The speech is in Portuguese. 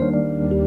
Música